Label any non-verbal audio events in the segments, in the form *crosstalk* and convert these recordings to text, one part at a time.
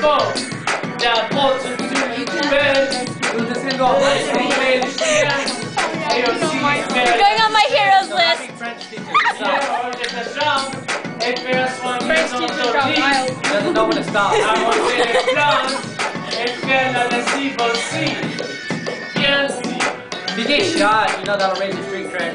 sûr, des faux. D'abord, tu te poubelles. Trouver les chiens. Et aussi faire Going on my heroes list. bien ranger ta chambre. Et faire French ton teachers got lit. wild. He doesn't know when to stop. Arroser les plantes. Et faire la lessive aussi. Bien. If you get shot, you know that'll raise your street cred.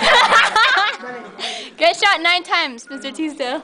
*laughs* Get shot nine times, Mr. Teasdale.